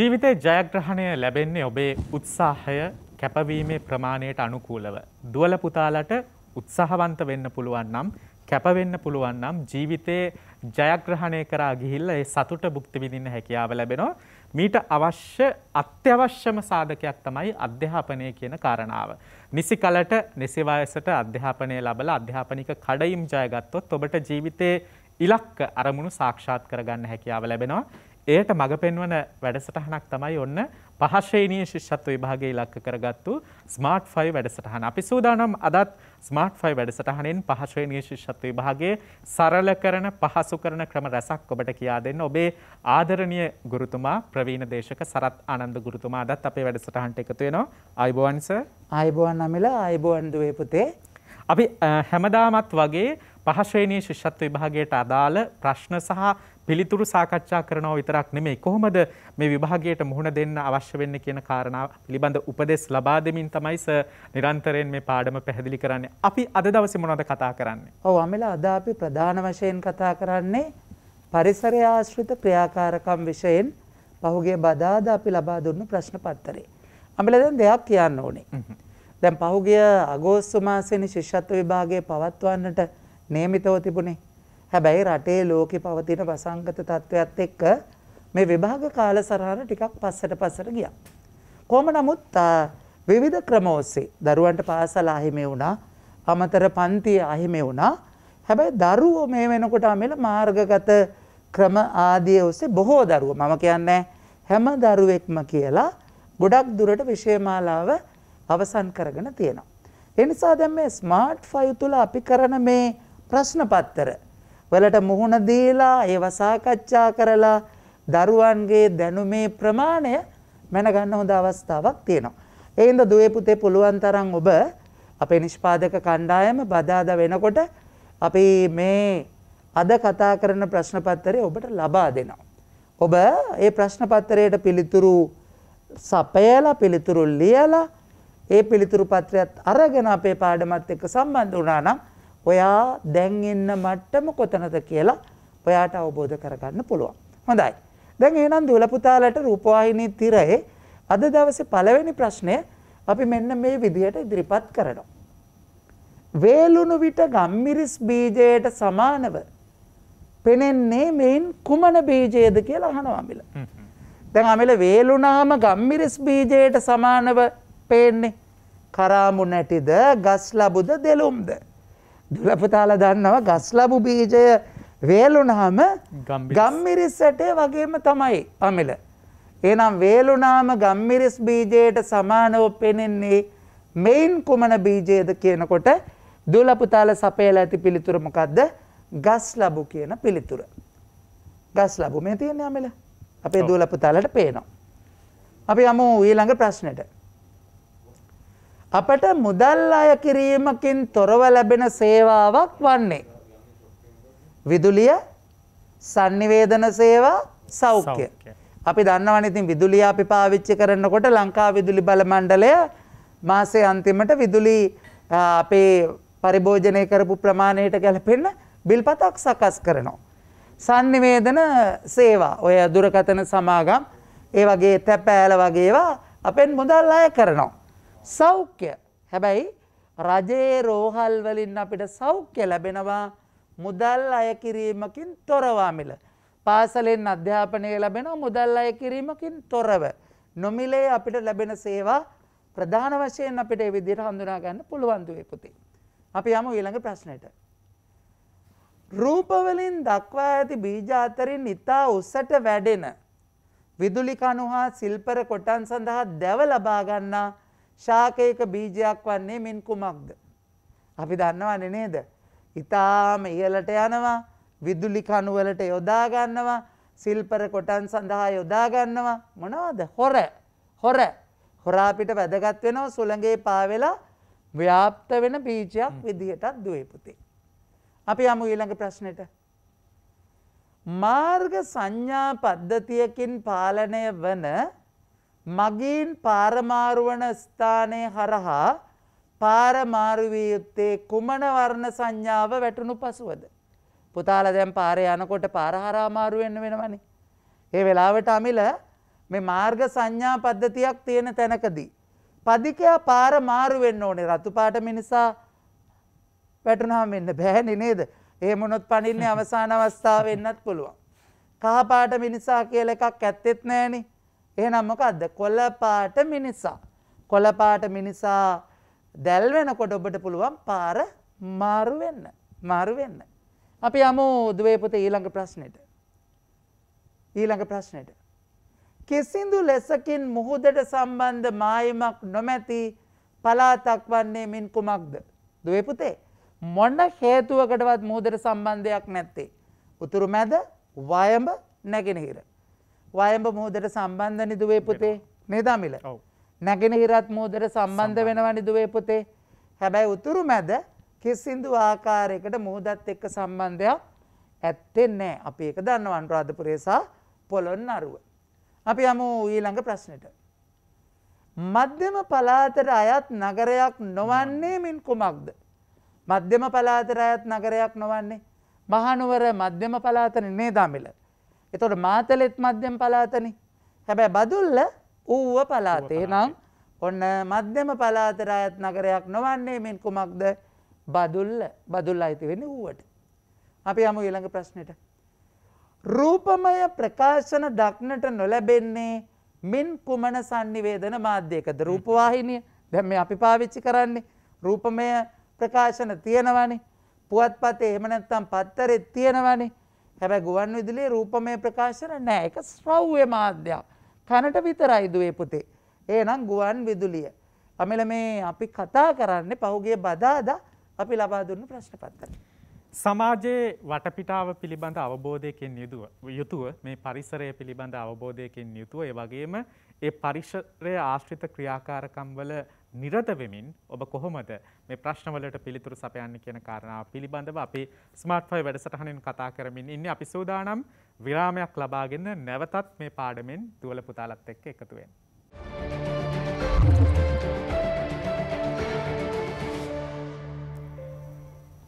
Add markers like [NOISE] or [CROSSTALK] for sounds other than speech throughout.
ජීවිතේ ජයග්‍රහණය ලැබෙන්නේ ඔබේ උත්සාහය කැපවීමේ ප්‍රමාණයට අනුකූලව. දුවල පුතාලට උත්සාහවන්ත වෙන්න පුළුවන් නම් කැපවෙන්න පුළුවන් නම් ජීවිතේ ජයග්‍රහණය කරා ගිහිල්ලා ඒ සතුට භුක්ති විඳින්න හැකියාව ලැබෙනවා. මීට අවශ්‍ය අත්‍යවශ්‍යම සාධකයක් තමයි අධ්‍යාපනය කියන කාරණාව. නිසි කලට නිසි වයසට අධ්‍යාපනය ලබලා අධ්‍යාපනික කඩයිම් ජයගත්තොත් ඔබට ජීවිතේ ඉලක්ක අරමුණු සාක්ෂාත් කරගන්න හැකියාව ලැබෙනවා. එයට මඟ පෙන්වන වැඩසටහනක් තමයි ඔන්න පහශ්‍රේණීය ශිෂ්‍යත්ව විභාගයේ ඉලක්ක කරගත්තු ස්මාර්ට් 5 වැඩසටහන. අපි සූදානම් අදත් ස්මාර්ට් 5 වැඩසටහනෙන් පහශ්‍රේණීය ශිෂ්‍යත්ව විභාගයේ සරල කරන පහසු කරන ක්‍රම රැසක් ඔබට කියා දෙන්න. ඔබේ ආදරණීය ගුරුතුමා ප්‍රවීණ දේශක සරත් ආනන්ද ගුරුතුමා අදත් අපේ වැඩසටහනට එකතු වෙනවා. ආයිබෝවන් සර්. ආයිබෝවන් අමිල ආයිබෝවන් දුවේ පුතේ. අපි හැමදාමත් වගේ පහශ්‍රේණී ශිෂ්‍යත්ව විභාගයට අදාළ ප්‍රශ්න සහ පිළිතුරු සාකච්ඡා කරනවා විතරක් නෙමෙයි කොහොමද මේ විභාගයට මුහුණ දෙන්න අවශ්‍ය වෙන්නේ කියන කාරණාව පිළිබඳ උපදෙස් ලබා දෙමින් තමයි සර් නිරන්තරයෙන් මේ පාඩම පැහැදිලි කරන්නේ. අපි අද දවසේ මොනවද කතා කරන්නේ? ඔව් අමිල අද අපි ප්‍රධාන වශයෙන් කතා කරන්නේ පරිසරය ආශ්‍රිත ක්‍රියාකාරකම් විෂයෙන් පහුගිය බදාදා අපි ලබා දුන්නු ප්‍රශ්න පත්තරේ. අමිල දැන් දෙයක් කියන්න ඕනේ. දැන් පහුගිය අගෝස්තු මාසෙනි ශිෂ්‍යත්ව විභාගය පවත්වන්නට නියමිතව තිබුණේ. හැබැයි රටේ ලෝකෙ පවතින වසංගත තත්ත්වයක් එක්ක මේ විභාග කාලසටහන ටිකක් පස්සට පස්සට ගියා. කොහොම නමුත් විවිධ ක්‍රම ඔස්සේ දරුවන්ට පාසල අහිමි වුණා, අමතර පන්ති අහිමි වුණා. හැබැයි දරුවෝ මේ වෙනකොට අමෙල මාර්ගගත ක්‍රම ආදී ඔස්සේ බොහෝ දරුවෝ මම කියන්නේ හැම දරුවෙක්ම කියලා ගොඩක් දුරට විෂයමාලාව අවසන් කරගෙන තියෙනවා. ඒ නිසා දැන් මේ ස්මාර්ට් 5 තුල අපි කරන මේ ප්‍රශ්න පත්තර වලට මුහුණ දීලා ඒව සාකච්ඡා කරලා දරුවන්ගේ දැනුමේ ප්‍රමාණය මැනගන්න හොඳ අවස්ථාවක් තියෙනවා. ඒ හින්දා දුවේ පුතේ පුළුවන් තරම් ඔබ අපේ නිෂ්පාදක කණ්ඩායම බදාදා වෙනකොට අපි මේ අද කතා කරන ප්‍රශ්න පත්‍රය ඔබට ලබා දෙනවා. ඔබ ඒ ප්‍රශ්න පත්‍රයට පිළිතුරු සපයලා පිළිතුරු ලියලා ඒ පිළිතුරු පත්‍රයත් අරගෙන අපේ පාඩමත් එක්ක සම්බන්ධ වුණා නම් ඔයා දැන් ඉන්න මට්ටම කොතනද කියලා ඔයාට අවබෝධ කරගන්න පුළුවන්. හොඳයි. දැන් එහෙනම් දුවල පුතාලට රූපවාහිනී තිරයේ අද දවසේ පළවෙනි ප්‍රශ්නය අපි මෙන්න මේ විදිහට ඉදිරිපත් කරනවා. වේලුණු විට ගම්මිරිස් බීජයට සමානව පෙනෙන්නේ මෙයින් කුමන බීජයද කියලා අහනවා අමිල. දැන් අමිල වේලුණාම ගම්මිරිස් බීජයට සමානව පේන්නේ කරාමු නැටිද ගස් ලබුද දෙලුම්ද දුලපතාල දන්නවා ගස්ලබු බීජය වේලුනාම ගම්මිරිස් ඇටේ වගේම තමයි අමිල. එනම් වේලුනාම ගම්මිරිස් බීජයට සමානව පෙනෙන්නේ මෙයින් කුමන බීජයද කියනකොට දුලපුතාල සපේල ඇති පිළිතුරමකක්ද ගස් ලබු කියන පිළිතුර. ගස් ලබු මේ තියෙන අමිල අපේ දුලපුතාලට පේනවා. අපි යමු ඊළඟ ප්‍රශ්නයට. අපට මුදල් අය කිරීමකින් තොරව ලැබෙන සේවාවක් වන්නේ. විදුලිය සන්නිවේදන සේවා සෞඛ්‍ය. අපි දන්නවන ඉතින් විදුලිය අපි පාවිච්චි කරනකොට ලංකා විදුලි බල මණ්ඩලය මාසේ අන්තිමට විදුලි අපේ පරිභෝජනය කරපු ප්‍රමාණයට ගැලපෙන්න බිල්පතක් සකස් කරනවා. සන්නිවේදන සේවා ඔය දුරකතන සමාගම් ඒ වගේ තැපෑල වගේවා අපෙන් මුදල් අය කරනවා. සෞඛ්‍ය හැබැයි රජයේ රෝහල් වලින් අපිට සෞඛ්‍ය ලැබෙනවා මුදල් අය කිරීමකින් තොරවාමිල. පාසලෙන් අධ්‍යාපනය ලැබෙන මුදල් අය කිරීමකින් තොරව. නොමිලේ අපිට ලැබෙන සේවා ප්‍රධාන වශයෙන් අපිට විදිට හඳුනා ගන්න පුළුවන්දුවේ පුතේ. අපි යමු ඊළඟ ප්‍රශ්නයට. රූපවලින් දක්වා ඇති බීජාතරින් ඉතා උස්සට වැඩෙන විදුලි කණු හා සිල්පර කොටන් සඳහා දැව ලබාගන්නා ශාකයක බීජයක් වන්නේ මෙන් කුමක්ද. අපි දන්නවන නේද. ඉතාම ඉහලට යනවා විදුලි කනුවලට යොදාගන්නවා සිල්පර කොටන් සඳහා යොදාගන්නවා මොනවද හොර හොර හොරාපිට වැදගත් වෙනවා සුළගේ පාවෙලා ව්‍යාප්ත වෙන බීජයක් විදිහටත් දුවේපුතේ. අපි යමු ඊළඟ ප්‍රශ්නයට. මාර්ග සංඥා පද්ධතියකින් පාලනය වන මගින් පාරමාරුවන ස්ථානය හරහා පාරමාරුවී යුත්තේ කුමන වර්ණ සංඥාව වැටුණු පසුවද. පුතාල දැම් පාරය යනකොට පාරහරාමාරුවෙන්න්න වෙනවනි. ඒ වෙලාවට අමිල මේ මාර්ග සංඥා පද්ධතියක් තියෙන තැනකදී. පදිකයා පාර මාරු වෙන්න ඕනේ රතු පාට මිනිසා වැටුනහම වෙන්න බෑනි නේද ඒමනොත් පනින්නේ අවසාන අවස්ථාව වෙන්නත් පුළුවන්. කහපාට මිනිසා කියල එකක් ඇත්තෙත් නෑනි එහෙනම් මොකක්ද කොල්ලපාට මිනිසා. කොලපාට මිනිසා දැල්වෙනකොට ඔබට පුළුවන් පාර මාරු වෙන්න මාරු වෙන්න. අපි අමු දුවේපුත ඊළඟ ප්‍රශ්නයට. ඊළඟ ප්‍රශ්නයට. කිසිදු ලෙසකින් මුහුදට සම්බන්ධ මායමක් නොමැති පලාතක් වන්නේ මින් කුමක්ද. දුවපුතේ මොන්න හේතුවකටවත් මුහදට සම්බන්ධයක් නැත්තේ. උතුරු මැද වයඹ නැගෙනහිර. වයඹ මුහදට සම්බන්ධ නිදුවේ පුතේ නේදමිල. නැගෙනහිරත් මුහදට සම්බන්ධ වෙනවා නිදුවේ පුතේ. හැබැයි උතුරු මැද කිසිදු ආකාරයකට මුහදත් එක්ක සම්බන්ධයක් ඇත්තෙන් නෑ අපි එක දන්න අන්රාධපුරේසා පොළොන් අරුව. අපි යමු ඊළඟ ප්‍රශ්නයට. මධ්‍යම පලාතට අයත් නගරයක් නොවන්නේ මින් කුමක්ද. මධ්‍යම පලාතර අයත් නගරයක් නොවන්නේ. මහනුවර මධ්‍යම පලාතන නේ දමිල. එතොට මාතලෙත් මධ්‍යම පලාතන. හැබැයි බදුල්ල ඌව පලාතේ නම් ඔන්න මධ්‍යම පලාතර අයත් නගරයක් නොවන්නේ මෙන් කුමක්ද? බදුල්ල. බදුල්ල අයිති වෙන වූුවට. අපි යමු ඊළඟ ප්‍රශ්නයට. රූපමය ප්‍රකාශන දක්නට නොලැබෙන්නේ මින් කුමන සන්නිවේදන මාධ්‍යයකද? රූපවාහිනිය. දැම අපි පාවිච්චි කරන්නේ රූපමය ප්‍රකාශන තියෙනවනි. පුවත්පතේ එමනැත්තම් පත්තරෙත් තියෙනවනි හැබැ ගුවන් විදිලේ රූපමය ප්‍රකාශන නෑ එක ස්්‍රව්‍ය මාධ්‍යයක්. කනට විතරයිදුවේ පුතේ. ඒ නම් ගුවන් විදුලිය. අමිල මේ අපි කතා කරන්න පහුගේ බදාද අපි ලබා දුන්න ප්‍රශ්න පත්තර. සමාජයේ වටපිටාව පිළිබඳ අවබෝධයකින් යුතුව යුතුව මේ පරිසරය පිළිබඳ අවබෝධයකින් යුතුව ඒ වගේම ඒ පරිසරය ආශ්‍රිත ක්‍රියාකාරකම් වල නිරත වෙමින් ඔබ කොහොමද මේ ප්‍රශ්නවලට පිළිතුරු සපයන්න කියන කාරණාව පිළිබඳව අපි ස්මාර්ට් ෆයි වැඩසටහනින් කතා කරමින් ඉන්නේ අපි සූදානම් විරාමයක් ලබාගෙන නැවතත් මේ පාඩමෙන් දුවල පුතාලත් එක්ක එකතු වෙන්න.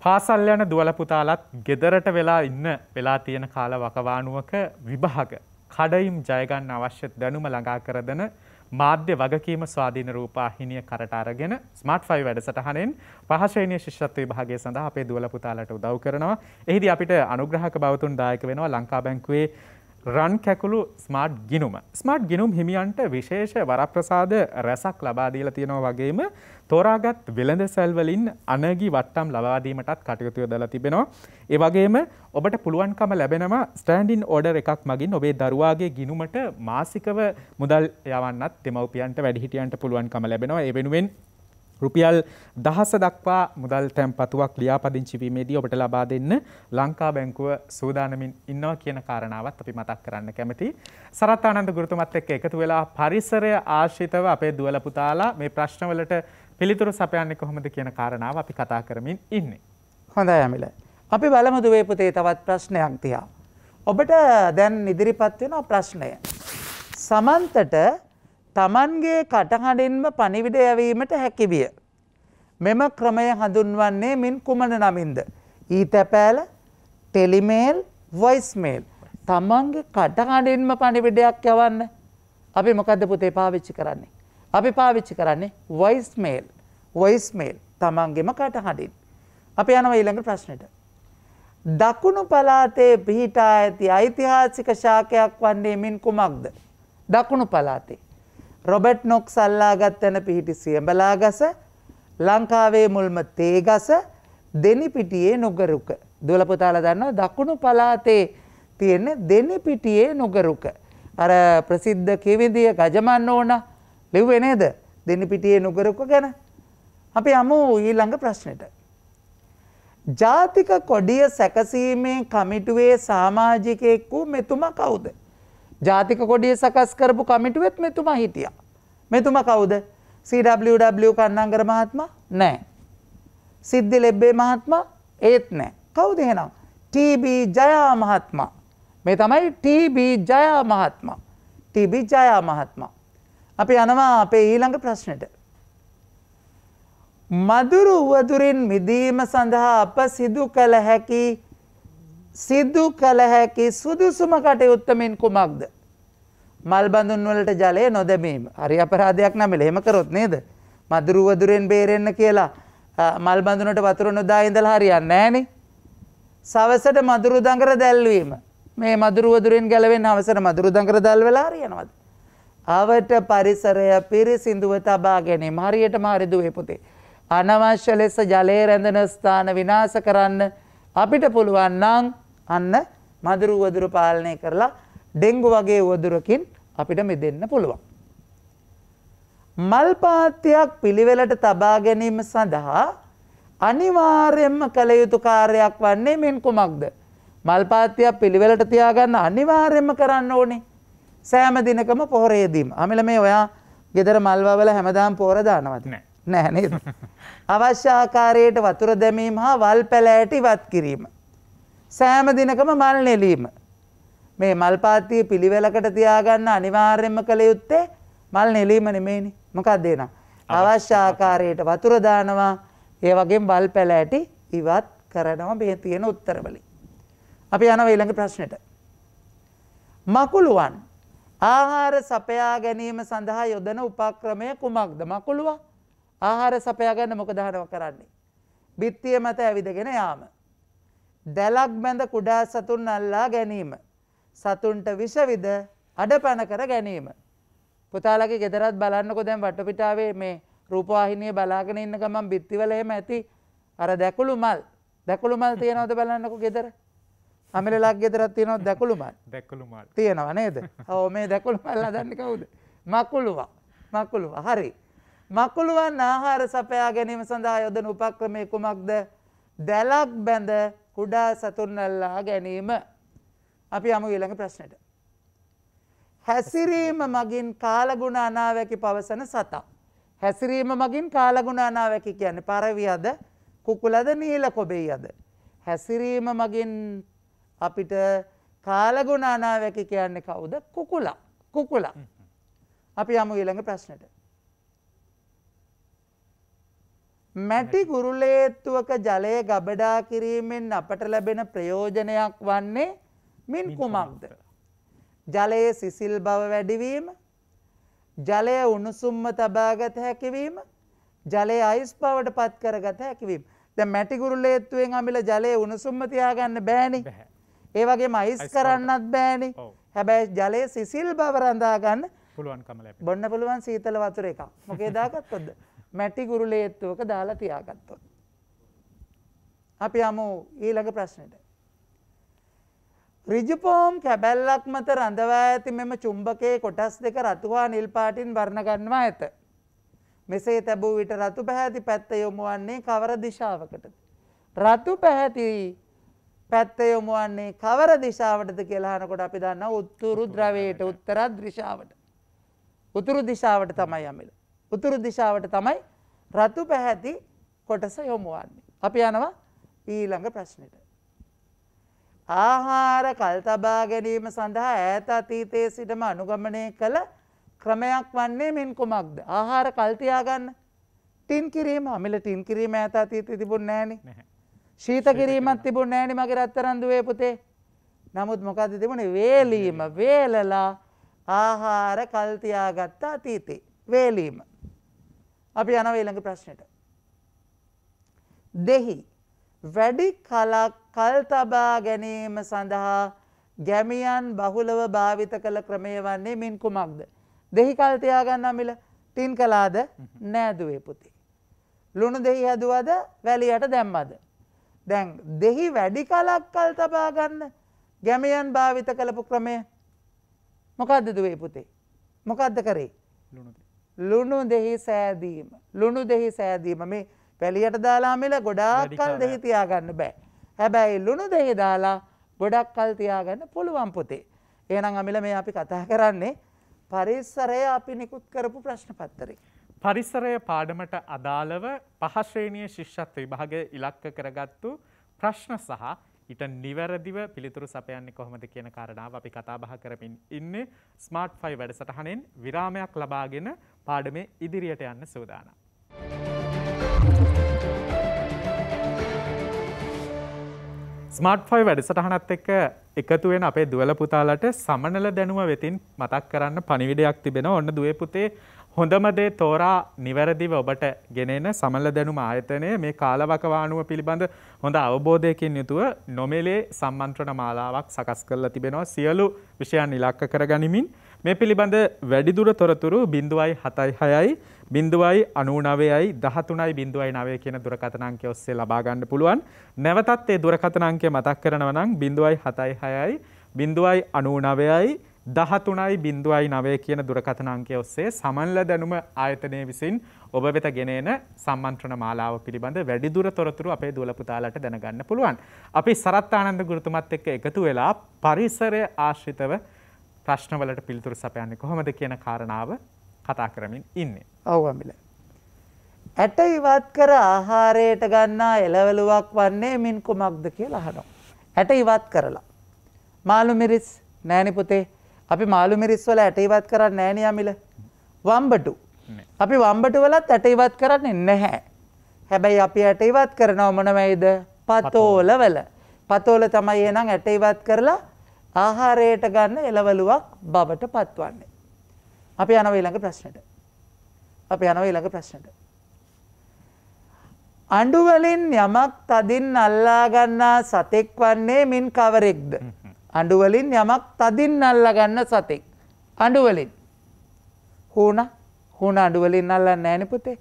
පාසල් යන දුවල පුතාලත් ගෙදරට වෙලා ඉන්න වෙලා තියෙන කාල වකවානුවක විභාග කඩයිම් ජයගන්න අවශ්‍ය දැනුම ළඟා කරදන මාධ්‍ය වගකීම ස්වාධීන රූපාහිනිය කරට අරගෙන ස්මර්ට් ෆයි වැඩසටහනෙන් පහශේනය ශිෂ්ත්ව භාගය සඳහා අපේ දුවල පුතාලට උදව් කරනවා. එහිදි අපිට අනුග්‍රහක බවතුන් දායක වෙනවා ලංකා බැංකුවේ රන් කැකුළු ස්මාර්ට් ගිනුම. ස්මාර්ට් ගිනුම් හිමියන්ට විශේෂ වරප්‍රසාද රැසක් ලබාදීල තියෙනවා වගේම තෝරාගත් වෙළඳ සැල්වලින් අනගි වට්ටම් ලබාදීමටත් කටයුතුය දලා තිබෙනවා. ඒ වගේම ඔබට පුළුවන්කම ලැබෙනවා ස්ටන්ඩින් ඕඩර් එකක් මගින් ඔබේ දරුවාගේ ගිනුමට මාසිකව මුදල් යවන්නත් දෙමවපියන්ට වැඩිහිටියන්ට පුළුවන්කම ලැබෙනවා ඒ වෙනුවෙන් රුපියල් දහස දක්වා මුදල් තැන්පතුවක් ලියාපදිංචිවීමේදී ඔබට ලබා දෙන්න ලංකා බැංකුව සූදානමින් ඉන්නවා කියන කාරණාවත් අපි මතක් කරන්න කැමති. සරත් ආනන්ද ගුරුතුමත් එක්ක එකතු වෙලා පරිසරය ආශ්‍රිතව අපේ දුවල පුතාලා මේ ප්‍රශ්නවලට පිළිතුරු සපයන්නේ කොහොමද කියන කාරණාව අපි කතා කරමින් ඉන්නේ. හොඳයි යමිල. අපි බලමු දුවේ පුතේ තවත් ප්‍රශ්නයක් තියා. ඔබට දැන් ඉදිරිපත් වෙන ප්‍රශ්නය. සමන්තට තමන්ගේ කටහඬින්ම පනිවිඩ යැවීමට හැකිවිය. මෙම ක්‍රමය හඳුන්වන්නේ මින් කුමන නමින්ද. ඊ තැපෑල ටෙලිමේල් වොයිස්මේල් තමන්ගේ කටහඬින්ම පනිවිඩයක් යවන්න අපි මොකද පුතේ පාවිච්චි කරන්නේ. අපි පාවිච්චි කරන්නේ වොයිස්මේල් වොයිස්මේල් තමන්ගෙම කටහඬින්. අපි යනව ඊළඟ ප්‍රශ්නයට. දකුණු පලාතේ පිහිටා ඇති ඓතිහාසික ශාකයක් වන්නේ මින් කුමක්ද. දකුණු පලාතේ. රොබට් නොක් සල්ලාගත් තැන පිහිටි සියඹලා ගස ලංකාවේ මුල්ම තේගස දෙනිපිටියේ නොගරුක. දුලපොතාල දන්නවා දකුණු පලාතේ තියෙන්නේ දෙනිපිටියේ නොගරුක. අර ප්‍රසිද්ධ කිවිදිය ගජමන්න ඕන ලිව්වේ නේද දෙනිපිටියේ නොගරුක ගැන. අපි අමු ඊළඟ ප්‍රශ්නයට. ජාතික කොඩිය සැකසීමේ කමිටුවේ සාමාජිකයෙක් වූ මෙතුම කවුද. ජාතික කොඩිය සකස් කරපු කමිටුවත් මෙතුමා හිටිය. මෙතුම කවුද CWW කන්නංගර මහත්ම නෑ. සිද්ධි ලෙබ්බේ මහත්ම ඒත් නෑ. කවුද එහෙනම්. TB ජයා මහත්මා. මේ තමයි TB ජයා මහත්මා. TB ජයා මහත්මා. අපි යනවා අපේ ඊළඟ ප්‍රශ්නයට. මදුරු වදුරින් මිදීම සඳහා අප සිදු කළ හැකි සිදු කළ හැකි සුදුසුම කටයුත්තමින් කුමක්ද. මල් බඳුන් වලට ජලය නොදැමීම. හරි අපරාධයක් නම් එහෙම කරොත් නේද? මදුරු වදුරෙන් බේරෙන්න කියලා අ, මල් බඳුනට වතුර නොදා ඉඳලා හරියන්නේ නැහනේ. සවසට මදුරු දඟර දැල්වීම. මේ මදුරු වදුරෙන් ගැලවෙන්න අවසර මදුරු දඟර දැල් වෙලා හරියනවද? අවට පරිසරය පිරිසිදුව තබා ගැනීම හරියටම හරි දුවේ පුතේ. අනවශ්‍ය ලෙස ජලය රැඳෙන ස්ථාන විනාශ කරන්න අපිට පුළුවන් නම් අන්න මදුරු වදුර පාලනය කරලා ඩෙංගු වගේ වදුරකින් අපිට මිදෙන්න පුළුවන්. මල් පාත්‍යයක් පිළිවෙලට තබා ගැනීම සඳහා අනිවාර්යෙන්ම කළ යුතු කාර්යයක් වන්නේ මෙන් කුමක්ද. මල් පාත්‍යයක් පිළිවෙලට තියාගන්න අනිවාර්යෙන්ම කරන්න ඕනේ. සෑම දිනකම පොහොරේදීම. අමිල මේ ඔයා ගෙදර මල්වවල හැමදාම් පෝර දානවද නෑ. නේද. [LAUGHS] අවශ්‍ය ආකාරයට වතුර දැමීම හා වල් පැලෑට ඉවත් කිරීම. සෑම දිනකම මල් නෙලීම. මේ මල් පාත්තිය පිළිවෙලකට තියාගන්න අනිවාර්යෙන්ම කළ යුත්තේ මල් නෙලීම නෙමේනි මොකක්ද එනම්. අවශ්‍ය ආකාරයට වතුර දානවා ඒ වගේ බල් පැලෑටි ඉවත් කරනවා මේ තියෙන උත්තරවලින්. අපි යනව ඊළඟ ප්‍රශ්නෙට. මකුළුවන් ආහාර සපයා ගැනීම සඳහා යොදන උපක්‍රමය කුමක්ද මකුළුව ආහාර සපයා ගන්න මොකද හරව කරන්නේ. බිත්තිය මත ඇවිදගෙන යාම. දැලක් බැඳ කුඩා සතුන් අල්ලා ගැනීම. සතුන්ට විෂවිද අඩ පැන කර ගැනීම. පුතාලගේ ගෙදරත් බලන්නකො දැන් වටපිටාවේ මේ රූපවාහිනිය බලාගෙන ඉන්න ගමන් බිත්තිවල එහෙම ඇති අර දැකුළු මල්. දැකුළු මල් තියනවද බලන්නකො ගෙදර? අමිලලක් ගෙදරත් තියෙනවද දැකුළු මල්? දැක්කලු මල්. තියෙනවා නේද? ඔව් මේ දැකුළු මල් හදන්නේ කවුද? මකුළුවා. මකුළුවා. හරි. මකුළුවන් ආහාර සපයා ගැනීම සඳහා යොදන උපක්‍රමය කුමක්ද? දැලක් බැඳ කුඩා සතුන් අල්ලා ගැනීම අපි යමු ඊළඟ ප්‍රශ්නෙට. හැසිරීම මගින් කාලගුණ අනාවැකි පවසන සතා. හැසිරීම මගින් කාලගුණ අනාවැකි කියන්නේ පරවියද කුකුලද නීල කොබෙයියද? හැසිරීම මගින් අපිට කාලගුණ අනාවැකි කියන්නේ කවුද? කුකුලා. කුකුලා. අපි යමු ඊළඟ ප්‍රශ්නයට මැටි ගුරුලේත්තුවක ජලය ගබඩා කිරීමෙන් අපට ලැබෙන ප්‍රයෝජනයක් වන්නේ මින් කුමක්ද. ජලයේ සිසිල් බව වැඩිවීම ජලය උණුසුම්ම තබාගත හැකිවීම ජලය අයිස් බවට පත් කරගත හැකිවීම ද මැටිගුරුලේත්තුවෙන් අමිල ජලය උණුසුම්ම තියාගන්න බෑනි බැහැ. ඒ වගේ මයිස් කරන්නත් ඔව්. හැබැයි ජලය සිසිල් බවරඳාගන්න පුළුවන්කම ලැබෙන. බොන්න පුළුවන් සීතල වතුර එක මොකේ දාගත්තොද මැටි ගුරුලේත්තුවක දාලා තියාගත්තොත්. අපි අමු ඊළඟ ප්‍රශ්නයට. රිජපෝම් කැබැල්ලක් මත රඳවා ඇති මෙම චුම්භකයේ කොටස් දෙක රතුවා නිල්පාටින් වර්ණගන්නවා ඇත. මෙසේ තැබූ විට රතු පැහැති පැත්ත යොමුවන්නේ කවර දිශාවකටද. රතු පැහැති පැත්ත යොමුවන්නේ කවර දිශාවටද කියලාහනකොට අපි දන්න උත්තුරු ද්‍රවයට උත්තරත් දිශාවට. උතුරු දිශාවට තමයි යමිල. උතුරු දිශාවට තමයි රතු පැහැති කොටස යොමුවන්නේ. අපි යනවා ඊළඟ ප්‍රශ්නයට. ආහාර කල්තබා ගැනීම සඳහා ඈත අතීතයේ සිටම අනුගමනය කළ ක්‍රමයක් වන්නේ මෙන් කුමක්ද. ආහාර කල්තියාගන්න ටින් කිරීම අමිල ටින් කිරීම ඇත අතීත තිබුණ නෑනේ. ශීත කිරීමත් තිබුණ නෑනි මගේ රත්තරන්දුවේ පුතේ නමුත් මොකද තිබුණේ වේලීම වේලලා ආහාර කල්තියාගත්ත අතීතේ වේලීම අපි යන ඊළඟ ප්‍රශ්නයට දෙහි වැඩි කලක් කල් තබා ගැනීම සඳහා ගැමියන් බහුලව භාවිත කළ ක්‍රමය වන්නේ මින් කුමක්ද? දෙහි කල්තියාගන්න මිල. ටින් කලාද නෑදුවේ පුතේ ලුණු දෙහි හැදුවද? වැලියට දැම්මද? දැන් දෙහි වැඩි කලක් කල් තබා ගන්න ගැමියන් භාවිත කළපු ක්‍රමය මොකක්ද දුවේ පුතේ මොකක්ද කරේ? ලුණුද. ලුණු දෙහි සෑදීම. ලුණු දෙහි සෑදීම. මේ පැලියට දාලා මිල ගොඩාක් කල්. දෙහි තියාගන්න බෑ. හැබැයි ලුණු දෙහි දාලා ගොඩක් කල් තියාගන්න පුළුවන් පොතේ. ඒනම් අමිල මේ අපි කතා කරන්නේ පරිස්සරය අපි නිකුත් කරපු ප්‍රශ්න පත්තරේ පරිසරය පාඩමට අදාළව පහශ්‍රේණය ශිෂ්ෂත්ව විභාග ඉලක්ක කරගත්තු ප්‍රශ්න සහ ඊට නිවැරදිව පිළිතුරු සපයන්නේ කොහොමද කියන කාරණාව අපි කතා බහ කරමින් ඉන්නේ ස්මාර්ට් ෆයි වැඩසටහනෙන් විරාමයක් ලබාගෙන පාඩමේ ඉදිරියට යන්න සූදානම්. ස්මාර්ට් ෆයි වැඩසටහනත් එක්ක එකතුවෙන අපේ දුවල පුතාලට සමනල දැනුව වෙතින් මතක් කරන්න පනිවිඩයක් තිබෙන ඔන්න දුවපුතේ හොඳමදේ තෝරා නිවැරදිව ඔබට ගෙනෙන සමල්ල දැනුම ආයතනය මේ කාලවකවානුව පිළිබඳ හොඳ අවබෝධයකින් යුතුව නොමෙලේ සම්මන්ත්‍රණ මාලාවක් සකස් කරලා තිබෙනවා. සියලු විෂයන් ඉලක්ක කර ගනිමින් මේ පිළිබඳ වැඩිදුර තොරතුරු බිඳුවයි හතයි හයයි බිඳුවයි අනුනවයයි දහතුනයි බිඳුවයි නවය කියන දුරකතනංකය ඔස්සේ ලබාගන්න පුළුවන්. නැවතත් ඒ දුරකතනංකය මතක් කරනවනම් බිඳුවයි හතයි හයයි බිඳුවයි අනුනවයයි දහතුනයි බිඳුවයි නවය කියන දුරකථනංකය ඔස්සේ සමන්ල දැනුම ආයතනය විසින් ඔබ වෙත ගෙනන සම්මන්ත්‍රණ මාලාව පිළිබඳ වැඩිදුර තොරතුරු අපේ දුලපුතාලට දැනගන්න පුළුවන්. අපි සරත් ආනන්ද ගුරුතුමත් එක්ක එකතු වෙලා පරිසරය ආශ්‍රිතව ප්‍රශ්නවලට පිළිතුරු සපයන්නේ කොහොමද කියන කාරණාව කතා කරමින් ඉන්නේ. ඔව්වමිල. ඇට ඉවත් කර ආහාරයට ගන්නා එළවලුවක් වන්නේ මින් කුමක්ද කියලා අහනවා. ඇට ඉවත් කරලා. මාළු මිරිස් නෑනි පුතේ අපි මාළු මිරිස් වල ඇට ඉවත් කරන්නේ නෑනේ අමිල. වම්බටු. අපි වම්බටු වලත් ඇට ඉවත් කරන්නේ නැහැ. හැබැයි අපි ඇට ඉවත් කරනව මොනවයිද? පතෝල වල. පතෝල තමයි එහෙනම් ඇට ඉවත් කරලා ආහාරයට ගන්න එළවලුවක් බවට පත්වන්නේ. අපි යනවා ඊළඟ ප්‍රශ්නෙට. අපි යනවා ඊළඟ ප්‍රශ්නෙට. අඬු වලින් යමක් තදින් අල්ලා ගන්නා සතෙක් වන්නේ මින් කවරෙක්ද? අඬු වලින් යමක් තදින් අල්ලා ගන්න සතෙක්. අඬු වලින්. හුණ හුණ අඬු වලින් අල්ලන්නේ නැහනේ පුතේ.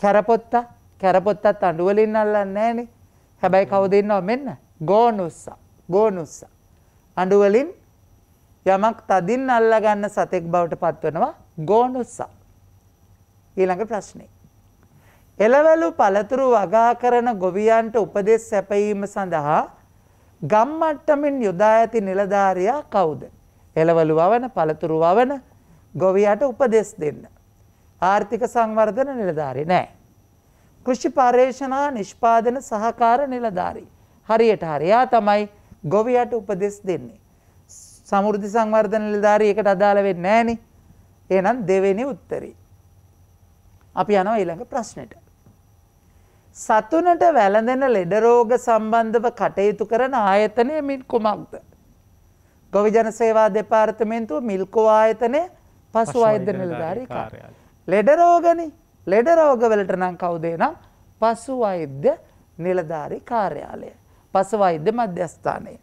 කැරපොත්තා කැරපොත්තත් අඬු වලින් අල්ලන්නේ නැහනේ. හැබැයි කවුද ඉන්නව මෙන්න? ගෝනුස්සා. ගෝනුස්සා. අඬු වලින් යමක් තදින් අල්ලා ගන්න සතෙක් බවට පත්වනවා ගෝනුස්සා. ඊළඟ ප්‍රශ්නේ. එළවලු පළතුරු වගා කරන ගොවියන්ට උපදෙස් සැපයීම සඳහා ගම්මට්ටමින් යොදා ඇති නිලධාරයා කවුද. එළවලු වවන පළතුරු වවන ගොවියට උපදෙස් දෙන්න. ආර්ථික සංවර්ධන නිලධාරි නෑ. කෘෂි පර්යේෂණා නිෂ්පාදන සහකාර නිලධාරී. හරියට හරියා තමයි ගොවියට උපදෙස් දෙන්නේ. සමුෘද්ධි සංවර්ධන නිලධාරී එකට අදාළ වෙන්නේ නෑනේ. එහෙනම් දෙවෙනි උත්තරේ. අපි යනවා ඊළඟ ප්‍රශ්නෙට. සතුනට වැළඳෙන ලෙඩරෝග සම්බන්ධව කටයුතු කරන ආයතනය මින් කුමක්ද. ගොවිජන සේවා දෙපාර්තමේන්තුව මිල්කෝ ආයතනය පසු අයිද නිලධාරී කාරය. ලෙඩරෝගනි ලෙඩරෝගවලට නම් කවුදේ නම් පසු වෛද්‍ය නිලධාරි කාර්යාලය. පස වෛද්‍ය මධ්‍යස්ථානය.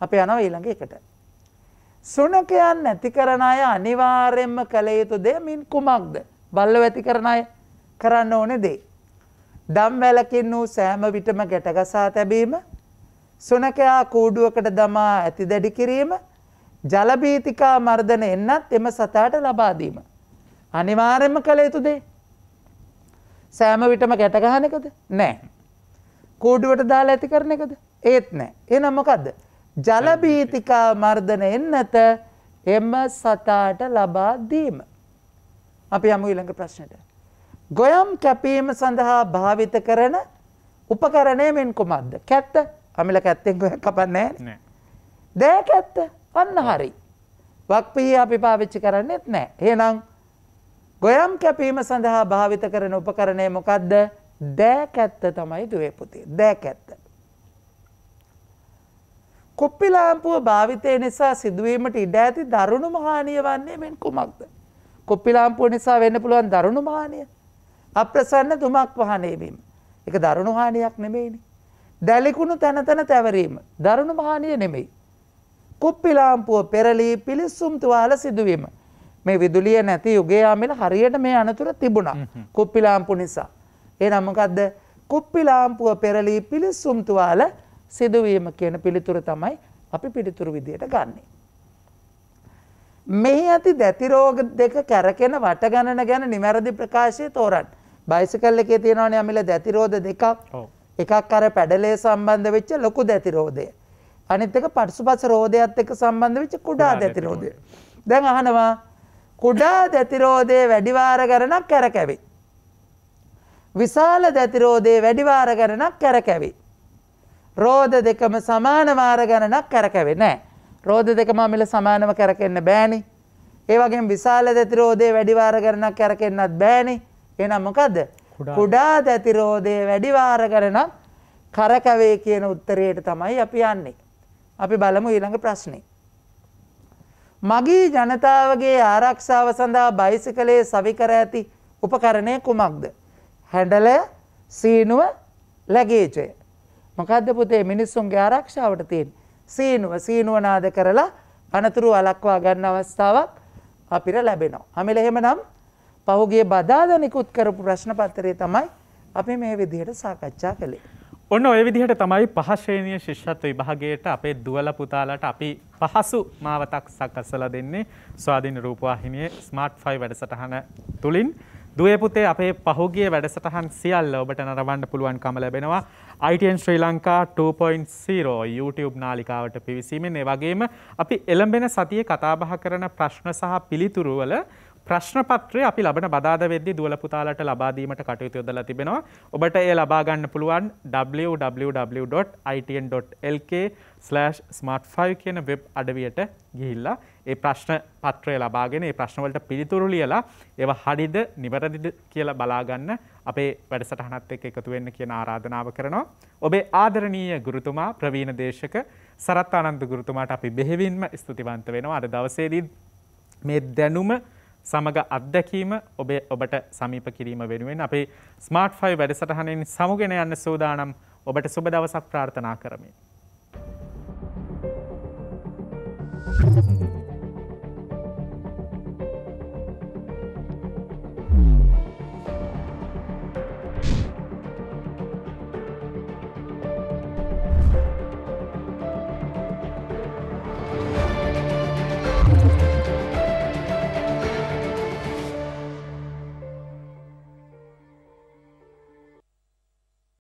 අපි යනව ඊළඟ එකට. සුනකයන් නැති කරන අය අනිවාර්යෙන්ම කළ යුතු දේ මින් කුමක්ද. බල්ල ඇති කරන අය කරන්න ඕනෙ දේ. දම් වැලකින් වූ සෑම විටම ගැටගසා තැබීම සුනකයා කූඩුවකට දමා ඇති දැඩි කිරීම ජලබීතිකා මර්ධන එන්නත් එම සතාට ලබාදීම. අනිවාර්යම කළ යුතුදේ. සෑම විටම ගැටගහන එකද නෑ. කූඩුවට දාලා ඇති කරන එකද ඒත් නෑ. එ නම්මකක්ද. ජලබීතිකා මර්ධන එන්නත එම සතාට ලබාදීම. අපි යමු ඊළඟ ප්‍රශ්නයට. ගොයම් කැපීම සඳහා භාවිත කරන උපකරණය මෙන් කුමක්ද? කැත්ත? අමිල කැත්තෙන් ගොය කපන්නේ දෑ කැත්ත? අන්න හරි. වක්පී අපි පාවිච්චි කරන්නෙත් නෑ. හෙනම් ගොයම් කැපීම සඳහා භාවිත කරන උපකරණය මොකක්ද දෑ කැත්ත තමයි දුවේ පුතේ. දෑ කැත්ත. කුප්පිලාම්පුව භාවිතය නිසා සිදුවීමට ඉඩ ඇති දරුණු මහානිය වන්නේ මෙන් කුමක්ද? කුප්පිලාම්පුව නිසා වෙන්න පුළුවන් දරුණු මානය අප්‍රසන්න තුමක් වහනේවීම. එක දරුණු හානියක් නෙමෙයිනි. දැලිකුණු තැන තැන තැවරීම දරුණු මහානිය නෙමෙයි. කුප්පිලාම්පුුව පෙරලී පිලිස්සුම් තුවාල සිදුවීම. මේ විදුලිය නැති යුගයාමිල හරියට මේ අනතුර තිබුණා කුප්පිලාම්පු නිසා. ඒ නමකක්ද කුප්පිලාම්පුුව පෙරලී පිලිස්සුම් තුවාල සිදුවීම කියන පිළිතුර තමයි අපි පිළිතුරු විදියට ගන්නේ. මෙහි ඇති දැතිරෝග දෙක කැරකෙන වටගණන ගැන නිවැරදි ප්‍රකාශය තෝරන්. බයිසිකල් එකේ තියෙනවන යමිල දැතිරෝධ දෙකක් එකක් අර පැඩලේ සම්බන්ධ වෙච්ච ලොකු දැතිරෝධය. අනිත්තක පටසු පස රෝධයත් එක්ක සම්බන්ධ වෙච්ච කුඩා දැතිරෝධය. දැන් අහනවා කුඩා දැතිරෝධය වැඩිවාර ගණනක් කැරකැවේ. විශාල දැතිරෝධය වැඩිවාර ගණනක් කැරකැවේ. රෝධ දෙකම සමානවාර ගණනක් කැරකැවේ නෑ. රෝධ දෙකම මිල සමානව කැරකෙන්න්න බෑනි. ඒවගේ විශාල දැතිරෝධය වැඩිවාර කරනක් කැරකෙන්න්නත් බෑනි එනම් මොකක්ද කුඩා දැතිරෝධය වැඩිවාර කරනක් කරකවේ කියන උත්තරයට තමයි අපි යන්නේ. අපි බලමු ඊළඟ ප්‍රශ්නේ. මගී ජනතාවගේ ආරක්ෂාව සඳහා බයිසිකලේ සවිකර ඇති උපකරණය කුමක්ද. හැඩලය සීනුව ලැගේජය. මොකක්ද පුතේ මිනිස්සුන්ගේ ආරක්ෂාවට තියෙන්. සීනුව සීනුවනාද කරලා අනතුරු අලක්වා ගන්න අවස්ථාවක් අපිට ලැබෙනවා. හමිල එහෙම නම් පහුගේ බදාදනිකුත් කරපු ප්‍රශ්න පත්තරේ තමයි අපි මේ විදිහට සාකච්ඡා කළේ. ඔන්න ඔය විදිහට තමයි පහශ්‍රේණය ශිෂ්‍යත්ව විභාගයට අපේ දුවල පුතාලට අපි පහසු මාවතක් සකස්සල දෙන්නේ ස්වාධීන රූපවාහිනිය ස්මාර්ට් ෆයි වැඩසටහන තුළින් දුවපුතේ අපේ පහුගිය වැඩසටහන් සියල්ල ඔබට නරවන්න පුළුවන් කම ලැබෙනවා ITN ශ්‍රී ලංකා 2.0 YouTube නාලිකාවට පිවිසීමෙන්. ඒ වගේම අපි එළඹෙන සතියේ කතාබහ කරන ප්‍රශ්න සහ පිළිතුරුවල ප්‍රශ්න පත්‍රය අපි ලබන බදාද වෙද්දි දුවල පුතාලට ලබා දීමට කටයුතු යොදලා තිබෙනවා. ඔබට එය ලබා ගන්න පුළුවන් www.itn.lk/smart5 කියන වෙබ් අඩවියට ගිහිල්ලා ඒ ප්‍රශ්න පත්‍රය ලබාගෙන ඒ ප්‍රශ්න වලට පිළිතුරු ලියලා ඒවා හරිද නිවැරදිද කියලා බලා ගන්න අපේ වැඩසටහනත් එක්ක එකතු වෙන්න කියන ආරාධනාව කරනවා. ඔබේ ආදරණීය ගුරුතුමා ප්‍රවීණ දේශක සරත් ආනන්ද ගුරුතුමාට අපි බෙහෙවින්ම ස්තුතිවන්ත වෙනවා. අද දවසේදී මේ දැනුම සමග අත්දැකීම ඔබේ ඔබට සමීප කිරීම වෙනුවෙන් අපේ ස්මාර්ට් ෆයි වැඩසටහනින් සමුගෙන යන්න සූදානම් ඔබට සුබ දවසක් ප්‍රාර්ථනා කරමින්.